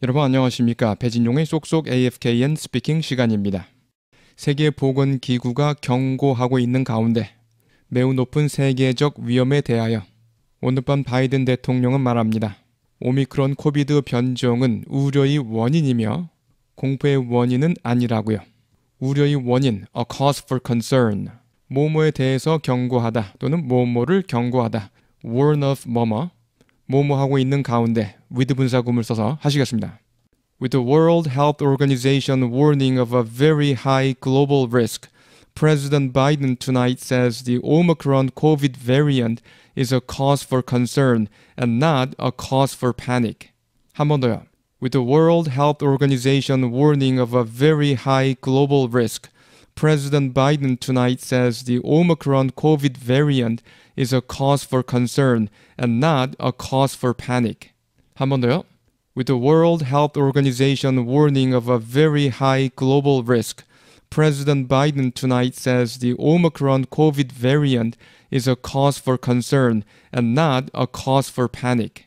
여러분 안녕하십니까? 배진용의 쏙쏙 AFKN 스피킹 시간입니다. 세계보건기구가 경고하고 있는 가운데 매우 높은 세계적 위험에 대하여 오늘 밤 바이든 대통령은 말합니다. 오미크론 코비드 변종은 우려의 원인이며 공포의 원인은 아니라고요. 우려의 원인, a cause for concern. 모모에 대해서 경고하다 또는 모모를 경고하다. warn of 뭐뭐. 모모하고 있는 가운데 with 분사구문을 써서 하시겠습니다. With the World Health Organization warning of a very high global risk, President Biden tonight says the Omicron COVID variant is a cause for concern and not a cause for panic. 한 번 더요. With the World Health Organization warning of a very high global risk, President Biden tonight says the Omicron COVID variant is a cause for concern and not a cause for panic. 한 번 더요. With the World Health Organization warning of a very high global risk, President Biden tonight says the Omicron COVID variant is a cause for concern and not a cause for panic.